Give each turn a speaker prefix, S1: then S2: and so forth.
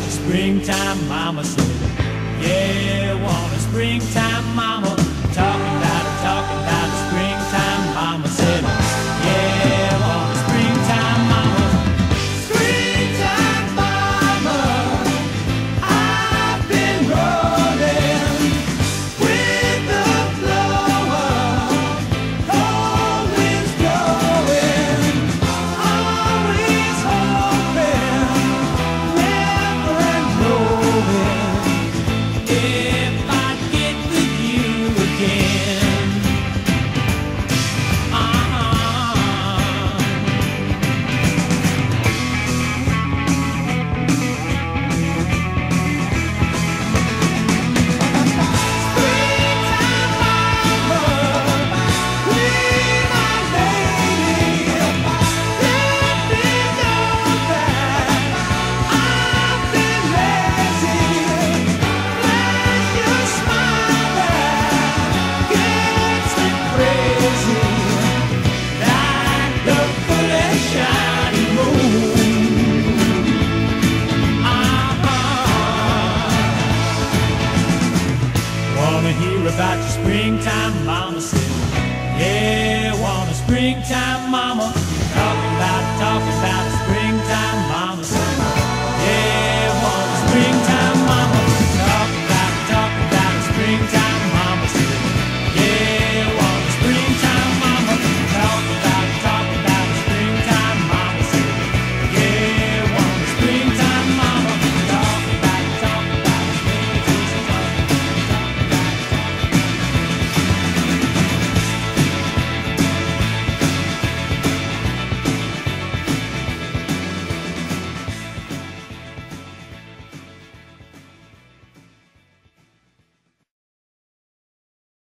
S1: your springtime mama said, Yeah, want a springtime mama. Wanna hear about your springtime mama said, Yeah, wanna springtime mama.